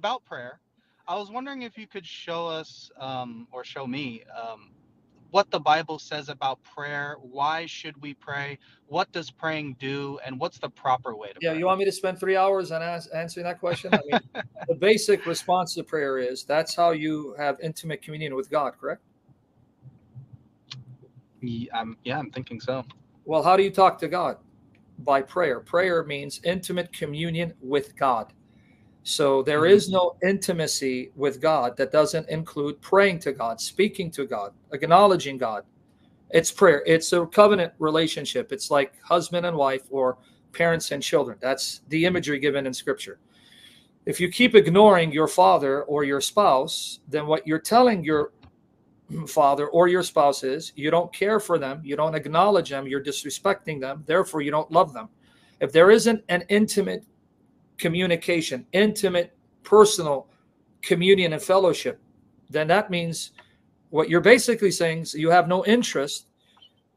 about prayer. I was wondering if you could show us um, or show me um, what the Bible says about prayer. Why should we pray? What does praying do? And what's the proper way to Yeah, pray? you want me to spend three hours on as- answering that question? I mean, the basic response to prayer is that's how you have intimate communion with God, correct? Ye- I'm, yeah, I'm thinking so. Well, how do you talk to God? By prayer. Prayer means intimate communion with God. So there Mhm. no intimacy with God that doesn't include praying to God, speaking to God, acknowledging God. It's prayer. It's a covenant relationship. It's like husband and wife or parents and children. That's the imagery given in scripture. If you keep ignoring your father or your spouse, then what you're telling your father or your spouse is you don't care for them, you don't acknowledge them, you're disrespecting them, therefore you don't love them. If there isn't an intimate communication, intimate personal communion and fellowship, then that means what you're basically saying is you have no interest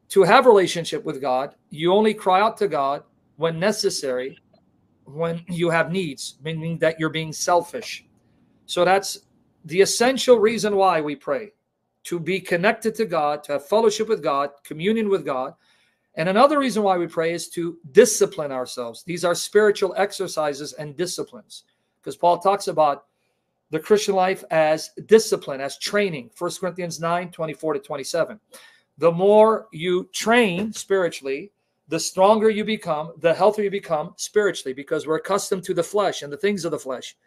to have relationship with God. You only cry out to God when necessary, when you have needs, meaning that you're being selfish. So that's the essential reason why we pray to be connected to God, to have fellowship with God, communion with God. And another reason why we pray is to discipline ourselves. These are spiritual exercises and disciplines because Paul talks about the Christian life as discipline, as training. 1 Corinthians 9 24 to 27. The more you train spiritually, the stronger you become, the healthier you become spiritually because we're accustomed to the flesh and the things of the flesh.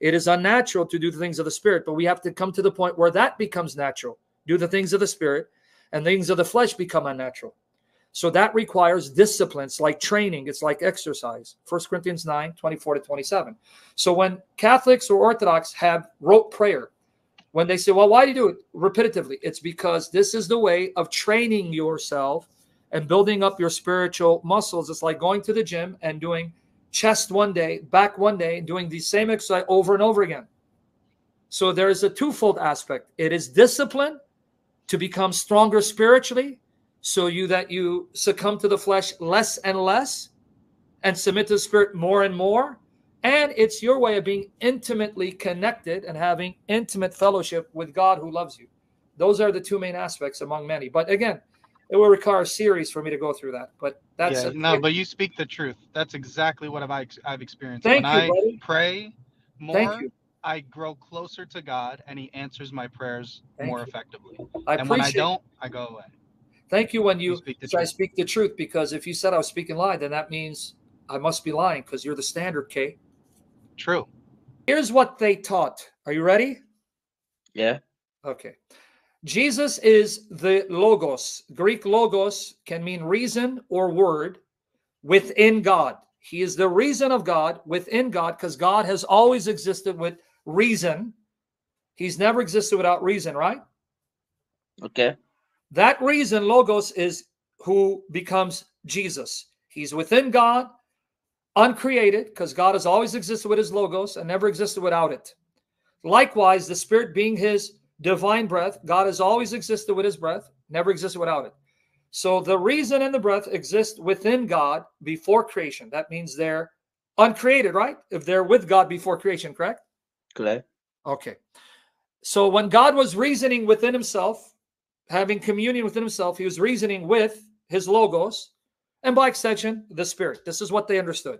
It is unnatural to do the things of the spirit, but we have to come to the point where that becomes natural. Do the things of the spirit, and things of the flesh become unnatural. So that requires discipline. It's like training, it's like exercise. 1 Corinthians 9 24 to 27. So when Catholics or Orthodox have rote prayer, when they say, Well, why do you do it repetitively? It's because this is the way of training yourself and building up your spiritual muscles. It's like going to the gym and doing chest one day, back one day, doing the same exercise over and over again. So there is a twofold aspect. It is discipline to become stronger spiritually, so you that you succumb to the flesh less and less and submit to the spirit more and more. And it's your way of being intimately connected and having intimate fellowship with God who loves you. Those are the two main aspects among many. But again, it will require a series for me to go through that. But that's yeah, a no, but you speak the truth. That's exactly what I've I've experienced. Thank when you, I buddy. pray more, thank you. I grow closer to God, and He answers my prayers Thank more you. effectively. I and when I don't, I go away. Thank you when You you speak the try to truth. speak the truth because if you said I was speaking lie, then that means I must be lying because you're the standard, Kay. True. Here's what they taught. Are you ready? Yeah. Okay. Jesus is the logos. Greek logos can mean reason or word within God. He is the reason of God within God because God has always existed with reason. He's never existed without reason, right? Okay. That reason, Logos, is who becomes Jesus. He's within God, uncreated, because God has always existed with his Logos and never existed without it. Likewise, the Spirit being his divine breath, God has always existed with his breath, never existed without it. So the reason and the breath exist within God before creation. That means they're uncreated, right? If they're with God before creation, correct? Clear. Okay. So when God was reasoning within himself, having communion within himself, he was reasoning with his logos and by extension, the spirit. This is what they understood.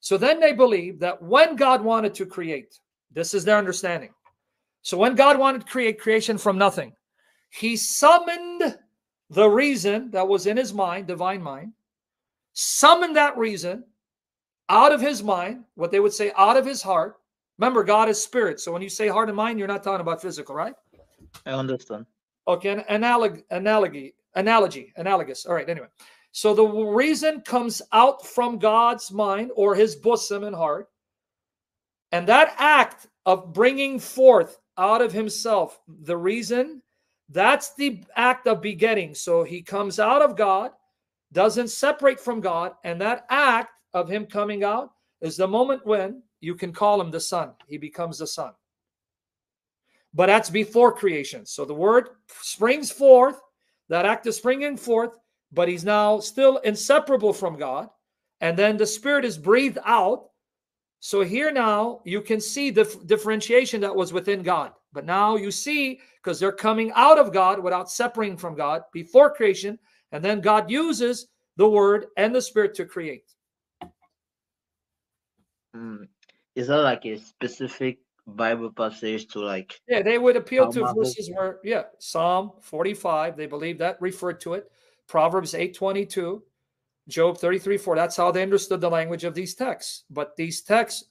So then they believed that when God wanted to create, this is their understanding. So when God wanted to create creation from nothing, he summoned the reason that was in his mind, divine mind, summoned that reason out of his mind, what they would say out of his heart. Remember, God is spirit. So when you say heart and mind, you're not talking about physical, right? I understand. Okay, an analog, analogy, analogy, analogous. All right, anyway. So the reason comes out from God's mind or his bosom and heart. And that act of bringing forth out of himself the reason, that's the act of begetting. So he comes out of God, doesn't separate from God. And that act of him coming out is the moment when you can call him the Son. He becomes the Son but that's before creation. So the word springs forth, that act is springing forth, but he's now still inseparable from God. And then the spirit is breathed out. So here now you can see the differentiation that was within God. But now you see because they're coming out of God without separating from God before creation, and then God uses the word and the spirit to create. Mm. Is that like a specific Bible passage to like? Yeah, they would appeal to verses where, yeah, Psalm 45, they believe that referred to it. Proverbs 8:22, Job 33, 4. That's how they understood the language of these texts. But these texts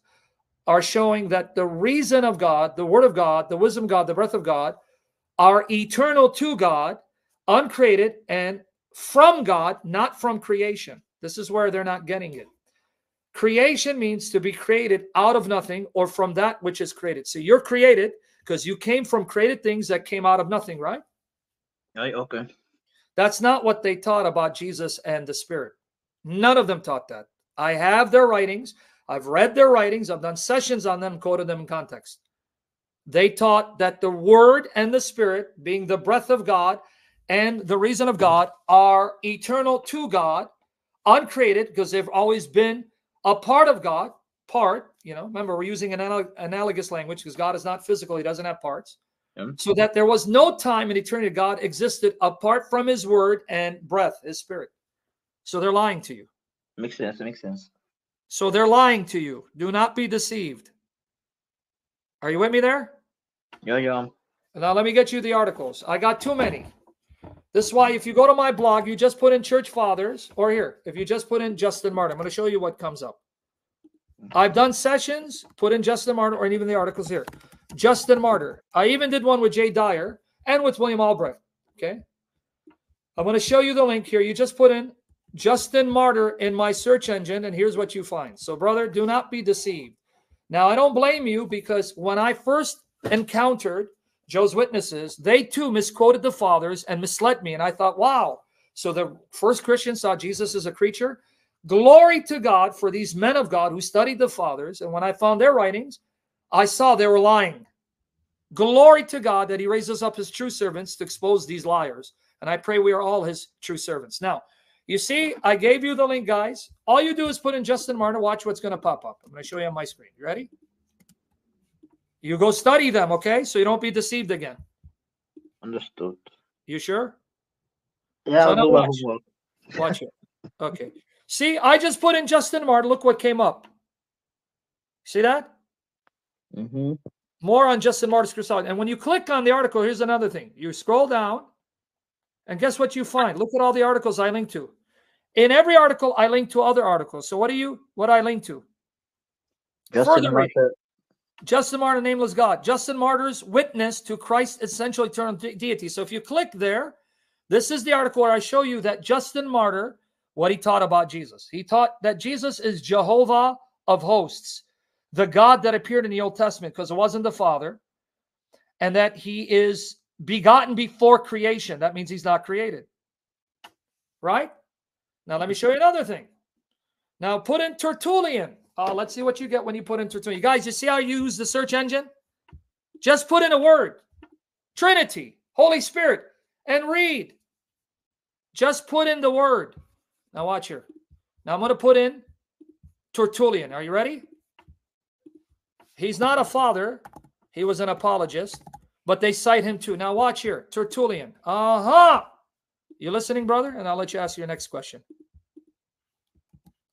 are showing that the reason of God, the word of God, the wisdom of God, the breath of God are eternal to God, uncreated, and from God, not from creation. This is where they're not getting it. Creation means to be created out of nothing or from that which is created. So you're created because you came from created things that came out of nothing, right? Right, okay. That's not what they taught about Jesus and the Spirit. None of them taught that. I have their writings. I've read their writings. I've done sessions on them, quoted them in context. They taught that the Word and the Spirit, being the breath of God and the reason of God, are eternal to God, uncreated, because they've always been a part of God. Part, you know, remember, we're using an anal- analogous language because God is not physical, He doesn't have parts. So that there was no time in eternity God existed apart from His Word and breath, His Spirit. So they're lying to you. Makes sense. Makes sense. So they're lying to you. Do not be deceived. Are you with me there? Yeah, yeah. Now let me get you the articles. I got too many. This is why if you go to my blog, you just put in church fathers, or here, if you just put in Justin Martyr, I'm going to show you what comes up. I've done sessions, put in Justin Martyr, or even the articles here. Justin Martyr. I even did one with Jay Dyer and with William Albrecht. Okay. I'm going to show you the link here. You just put in Justin Martyr in my search engine, and here's what you find. So, brother, do not be deceived. Now, I don't blame you because when I first encountered Jehovah's Witnesses, they too misquoted the fathers and misled me. And I thought, wow. So the first Christians saw Jesus as a creature. Glory to God for these men of God who studied the fathers. And when I found their writings, I saw they were lying. Glory to God that He raises up His true servants to expose these liars. And I pray we are all His true servants. Now, you see, I gave you the link, guys. All you do is put in Justin Martyr. Watch what's going to pop up. I'm going to show you on my screen. You ready? You go study them, okay? So you don't be deceived again. Understood. You sure? Yeah, So I'll do watch. homework. Watch it. Okay. See, I just put in Justin Martyr. Look what came up. See that? Mm-hmm. More on Justin Martyr's Crusade. And when you click on the article, here's another thing. You scroll down, and guess what you find? Look at all the articles I link to. In every article, I link to other articles. So what do you what do I link to? Justin Further. Martyr. Justin Martyr, nameless God. Justin Martyr's witness to Christ's essential eternal de- deity. So if you click there, this is the article where I show you that Justin Martyr, what he taught about Jesus. He taught that Jesus is Jehovah of hosts, the God that appeared in the Old Testament, because it wasn't the Father, and that he is begotten before creation. That means he's not created. Right? Now let me show you another thing. Now put in Tertullian. Uh, let's see what you get when you put in Tertullian. You guys, you see how you use the search engine? Just put in a word Trinity, Holy Spirit, and read. Just put in the word. Now, watch here. Now, I'm going to put in Tertullian. Are you ready? He's not a father, he was an apologist, but they cite him too. Now, watch here. Tertullian. Uh huh. You listening, brother? And I'll let you ask your next question.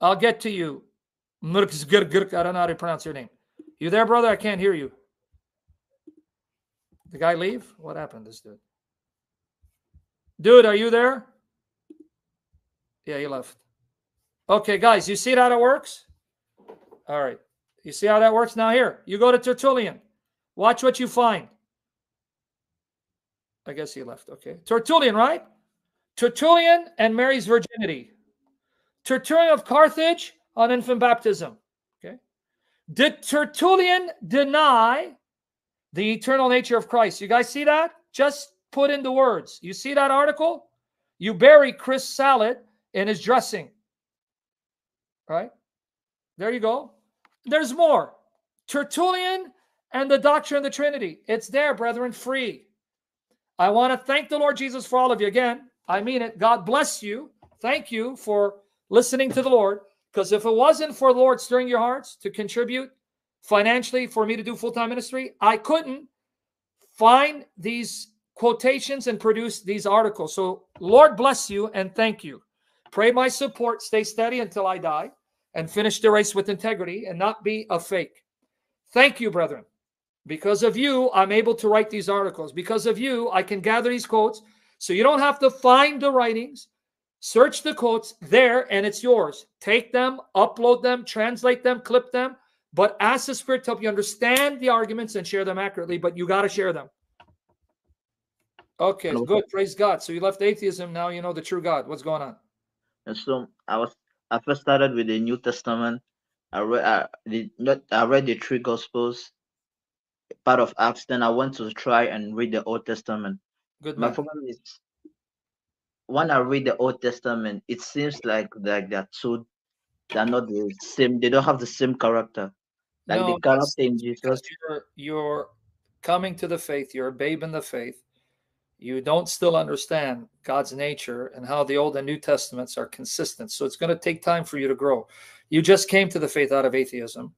I'll get to you. Murksgurgurk, I don't know how to pronounce your name. You there, brother? I can't hear you. The guy leave? What happened, this dude? Dude, are you there? Yeah, he left. Okay, guys, you see how that works? All right. You see how that works? Now, here, you go to Tertullian. Watch what you find. I guess he left. Okay. Tertullian, right? Tertullian and Mary's virginity. Tertullian of Carthage on infant baptism. Okay. Did Tertullian deny the eternal nature of Christ? You guys see that? Just put in the words. You see that article? You bury Chris Salad in his dressing. Right? There you go. There's more. Tertullian and the doctrine of the Trinity. It's there, brethren, free. I want to thank the Lord Jesus for all of you. Again, I mean it. God bless you. Thank you for listening to the Lord Because if it wasn't for the Lord stirring your hearts to contribute financially for me to do full time ministry, I couldn't find these quotations and produce these articles. So, Lord bless you and thank you. Pray my support, stay steady until I die, and finish the race with integrity and not be a fake. Thank you, brethren. Because of you, I'm able to write these articles. Because of you, I can gather these quotes. So you don't have to find the writings. Search the quotes there, and it's yours. Take them, upload them, translate them, clip them, but ask the Spirit to help you understand the arguments and share them accurately. But you got to share them. Okay, good. Praise God. So you left atheism. Now you know the true God. What's going on? And so I was I first started with the New Testament. I read I, the, not, I read the three Gospels, part of Acts. Then I went to try and read the Old Testament. Good. My Man. problem is when I read the Old Testament, it seems like like they're two, they're not the same. They don't have the same character. Like No, the character in Jesus. you're, you're coming to the faith, you're a babe in the faith. You don't still understand God's nature and how the Old and New Testaments are consistent. So it's going to take time for you to grow. You just came to the faith out of atheism.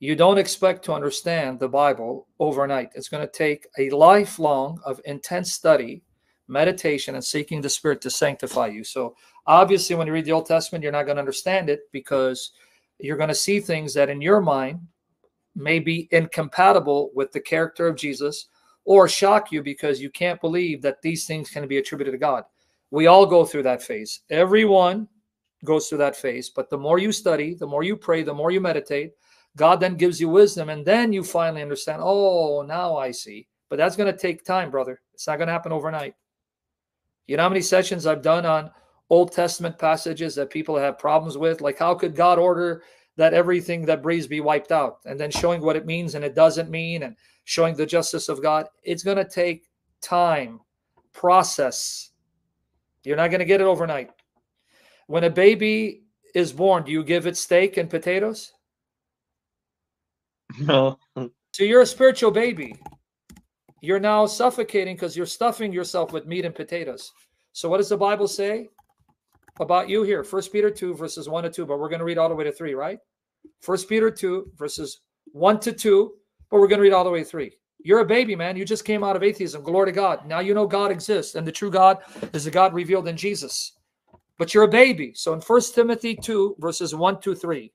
You don't expect to understand the Bible overnight. It's going to take a lifelong of intense study, meditation, and seeking the Spirit to sanctify you. So obviously, when you read the Old Testament, you're not going to understand it because you're going to see things that in your mind may be incompatible with the character of Jesus or shock you because you can't believe that these things can be attributed to God. We all go through that phase. Everyone goes through that phase. But the more you study, the more you pray, the more you meditate, God then gives you wisdom. And then you finally understand, oh, now I see. But that's going to take time, brother. It's not going to happen overnight. You know how many sessions I've done on Old Testament passages that people have problems with? Like, how could God order that everything that breathes be wiped out? And then showing what it means and it doesn't mean, and showing the justice of God. It's going to take time, process. You're not going to get it overnight. When a baby is born, do you give it steak and potatoes? No. So you're a spiritual baby. You're now suffocating because you're stuffing yourself with meat and potatoes. So what does the Bible say about you here? First Peter 2, verses 1 to 2, but we're going to read all the way to 3, right? First Peter 2, verses 1 to 2, but we're going to read all the way to 3. You're a baby, man. You just came out of atheism. Glory to God. Now you know God exists, and the true God is the God revealed in Jesus. But you're a baby. So in First Timothy 2, verses 1 to 3,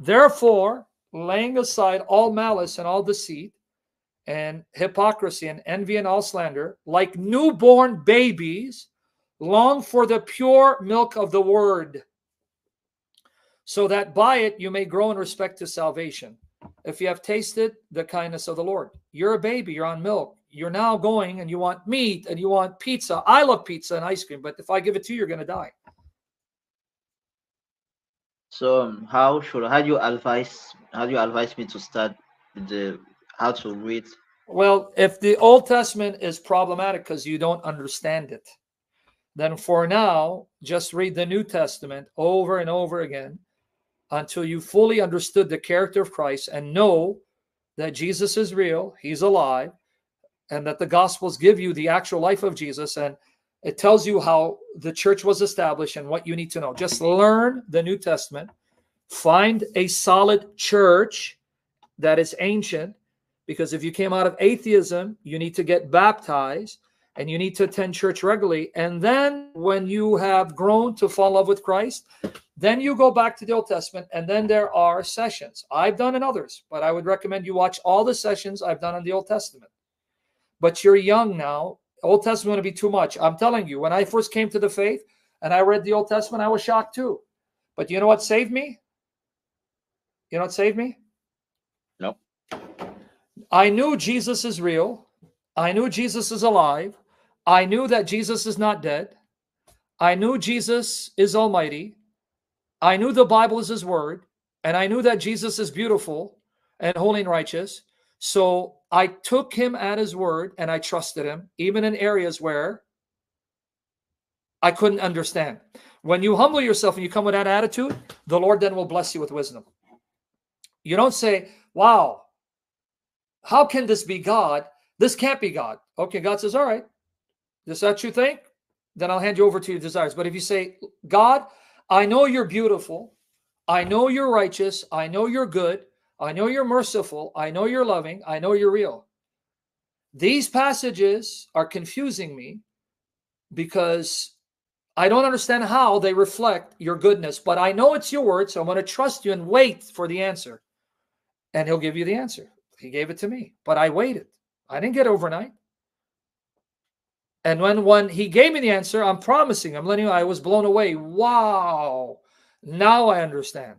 therefore, laying aside all malice and all deceit, and hypocrisy and envy and all slander, like newborn babies, long for the pure milk of the word, so that by it you may grow in respect to salvation. If you have tasted the kindness of the Lord, you're a baby, you're on milk. You're now going and you want meat and you want pizza. I love pizza and ice cream, but if I give it to you, you're going to die. So um, how should how do you advise how do you advise me to start the how to read? Well, if the Old Testament is problematic because you don't understand it, then for now, just read the New Testament over and over again until you fully understood the character of Christ and know that Jesus is real, he's alive, and that the Gospels give you the actual life of Jesus and it tells you how the church was established and what you need to know. Just learn the New Testament, find a solid church that is ancient because if you came out of atheism, you need to get baptized and you need to attend church regularly. And then when you have grown to fall in love with Christ, then you go back to the Old Testament and then there are sessions. I've done in others, but I would recommend you watch all the sessions I've done on the Old Testament. But you're young now. Old Testament would be too much. I'm telling you, when I first came to the faith and I read the Old Testament, I was shocked too. But you know what saved me? You know what saved me? No. I knew Jesus is real. I knew Jesus is alive. I knew that Jesus is not dead. I knew Jesus is almighty. I knew the Bible is his word. And I knew that Jesus is beautiful and holy and righteous. So I took him at his word and I trusted him, even in areas where I couldn't understand. When you humble yourself and you come with that attitude, the Lord then will bless you with wisdom. You don't say, Wow, how can this be God? This can't be God. Okay, God says, All right, is that you think? Then I'll hand you over to your desires. But if you say, God, I know you're beautiful. I know you're righteous. I know you're good. I know you're merciful. I know you're loving. I know you're real. These passages are confusing me because I don't understand how they reflect your goodness, but I know it's your word, so I'm going to trust you and wait for the answer. And he'll give you the answer. He gave it to me, but I waited. I didn't get overnight. And when when he gave me the answer, I'm promising, I'm letting you, I was blown away. Wow. Now I understand.